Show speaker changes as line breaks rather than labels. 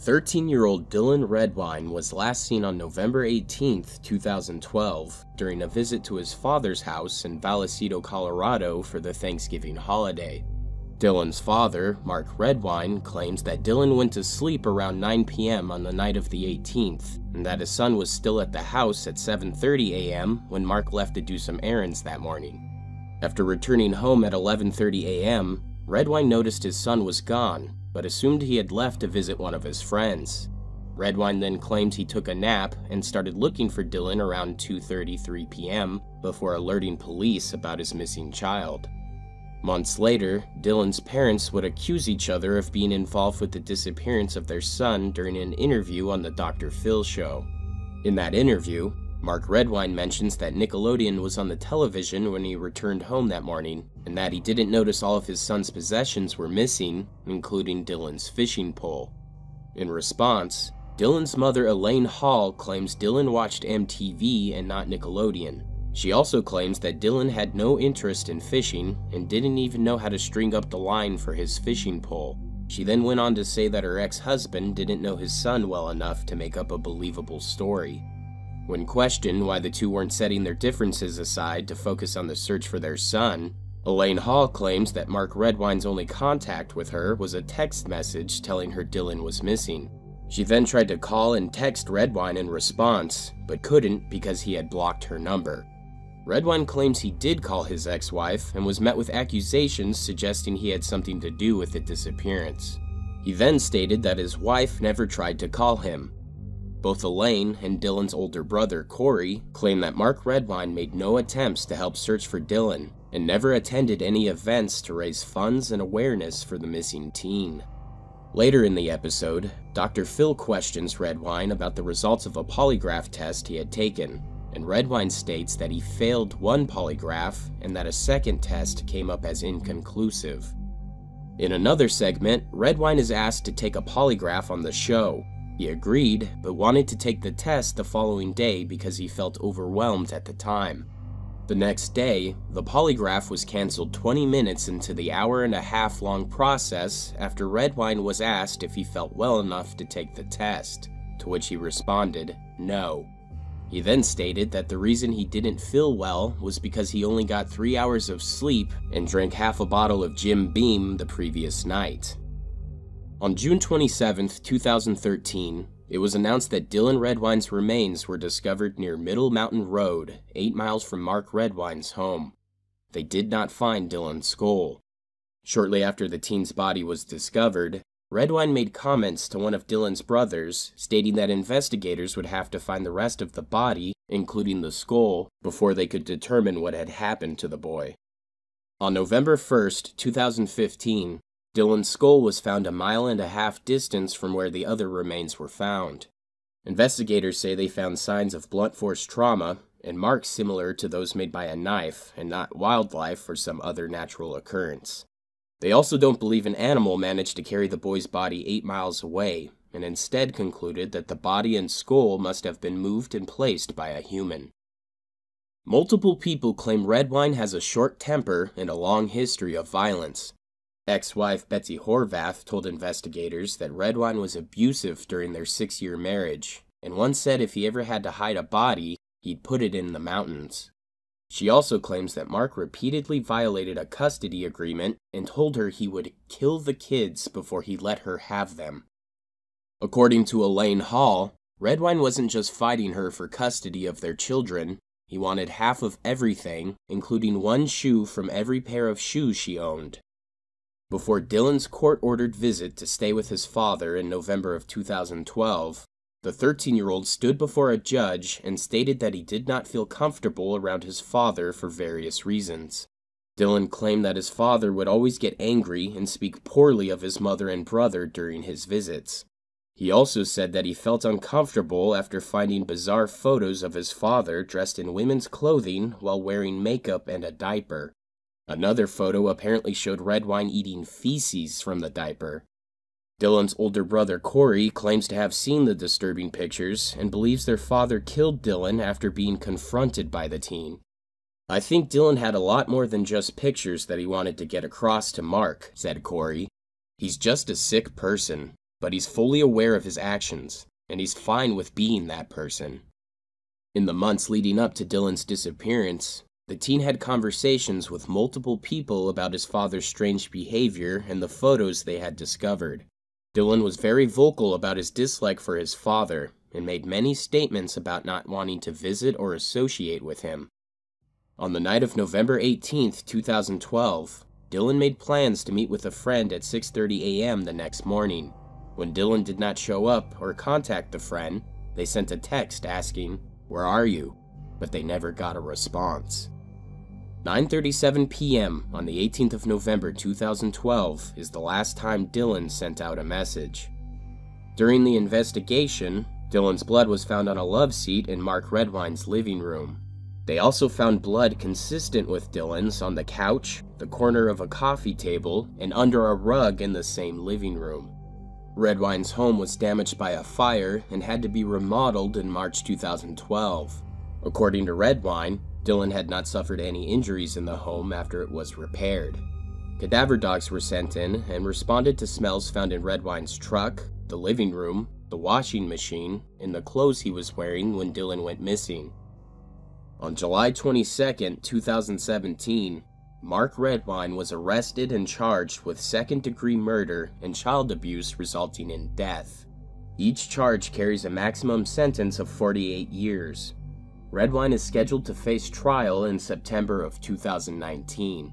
13 year old Dylan Redwine was last seen on November 18, 2012, during a visit to his father's house in Vallecito, Colorado for the Thanksgiving holiday. Dylan's father, Mark Redwine, claims that Dylan went to sleep around 9 p.m. on the night of the 18th, and that his son was still at the house at 7:30 a.m. when Mark left to do some errands that morning. After returning home at 11:30 a.m., Redwine noticed his son was gone but assumed he had left to visit one of his friends. Redwine then claimed he took a nap and started looking for Dylan around 2:33 p.m. before alerting police about his missing child. Months later, Dylan's parents would accuse each other of being involved with the disappearance of their son during an interview on the Dr. Phil show. In that interview, Mark Redwine mentions that Nickelodeon was on the television when he returned home that morning, and that he didn't notice all of his son's possessions were missing, including Dylan's fishing pole. In response, Dylan's mother Elaine Hall claims Dylan watched MTV and not Nickelodeon. She also claims that Dylan had no interest in fishing and didn't even know how to string up the line for his fishing pole. She then went on to say that her ex husband didn't know his son well enough to make up a believable story. When questioned why the two weren't setting their differences aside to focus on the search for their son, Elaine Hall claims that Mark Redwine's only contact with her was a text message telling her Dylan was missing. She then tried to call and text Redwine in response, but couldn't because he had blocked her number. Redwine claims he did call his ex wife and was met with accusations suggesting he had something to do with the disappearance. He then stated that his wife never tried to call him, both Elaine and Dylan's older brother, Corey, claim that Mark Redwine made no attempts to help search for Dylan and never attended any events to raise funds and awareness for the missing teen. Later in the episode, Dr. Phil questions Redwine about the results of a polygraph test he had taken, and Redwine states that he failed one polygraph and that a second test came up as inconclusive. In another segment, Redwine is asked to take a polygraph on the show, he agreed, but wanted to take the test the following day because he felt overwhelmed at the time. The next day, the polygraph was canceled 20 minutes into the hour and a half long process after Redwine was asked if he felt well enough to take the test, to which he responded, no. He then stated that the reason he didn't feel well was because he only got three hours of sleep and drank half a bottle of Jim Beam the previous night. On June 27, 2013, it was announced that Dylan Redwine's remains were discovered near Middle Mountain Road, 8 miles from Mark Redwine's home. They did not find Dylan's skull. Shortly after the teen's body was discovered, Redwine made comments to one of Dylan's brothers, stating that investigators would have to find the rest of the body, including the skull, before they could determine what had happened to the boy. On November 1, 2015, Dylan's skull was found a mile and a half distance from where the other remains were found. Investigators say they found signs of blunt force trauma and marks similar to those made by a knife and not wildlife or some other natural occurrence. They also don't believe an animal managed to carry the boy's body eight miles away, and instead concluded that the body and skull must have been moved and placed by a human. Multiple people claim Redwine has a short temper and a long history of violence. Ex wife Betsy Horvath told investigators that Redwine was abusive during their six year marriage, and once said if he ever had to hide a body, he'd put it in the mountains. She also claims that Mark repeatedly violated a custody agreement and told her he would kill the kids before he let her have them. According to Elaine Hall, Redwine wasn't just fighting her for custody of their children, he wanted half of everything, including one shoe from every pair of shoes she owned. Before Dylan's court ordered visit to stay with his father in November of 2012, the 13 year old stood before a judge and stated that he did not feel comfortable around his father for various reasons. Dylan claimed that his father would always get angry and speak poorly of his mother and brother during his visits. He also said that he felt uncomfortable after finding bizarre photos of his father dressed in women's clothing while wearing makeup and a diaper. Another photo apparently showed Redwine eating feces from the diaper. Dylan's older brother Corey claims to have seen the disturbing pictures and believes their father killed Dylan after being confronted by the teen. I think Dylan had a lot more than just pictures that he wanted to get across to Mark, said Corey. He's just a sick person. but he's fully aware of his actions, and he's fine with being that person. In the months leading up to Dylan's disappearance, the teen had conversations with multiple people about his father's strange behavior and the photos they had discovered. Dylan was very vocal about his dislike for his father and made many statements about not wanting to visit or associate with him. On the night of November 18, 2012, Dylan made plans to meet with a friend at 6:30 a.m. the next morning. When Dylan did not show up or contact the friend, they sent a text asking, "Where are you?" but they never got a response. 9:37 p.m. on the 18th of November 2012 is the last time Dylan sent out a message. During the investigation, Dylan's blood was found on a love seat in Mark Redwine's living room. They also found blood consistent with Dylan's on the couch, the corner of a coffee table, and under a rug in the same living room. Redwine's home was damaged by a fire and had to be remodeled in March 2012. According to Redwine, Dylan had not suffered any injuries in the home after it was repaired. Cadaver dogs were sent in and responded to smells found in Redwine's truck, the living room, the washing machine, and the clothes he was wearing when Dylan went missing. On July 22, 2017, Mark Redwine was arrested and charged with second degree murder and child abuse resulting in death. Each charge carries a maximum sentence of 48 years. Redwine is scheduled to face trial in September of 2019.